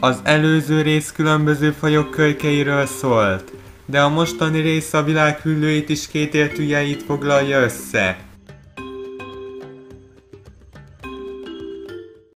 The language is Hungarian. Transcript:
Az előző rész különböző fajok kölykeiről szólt, de a mostani rész a világ hüllőit is kétértűjeit foglalja össze.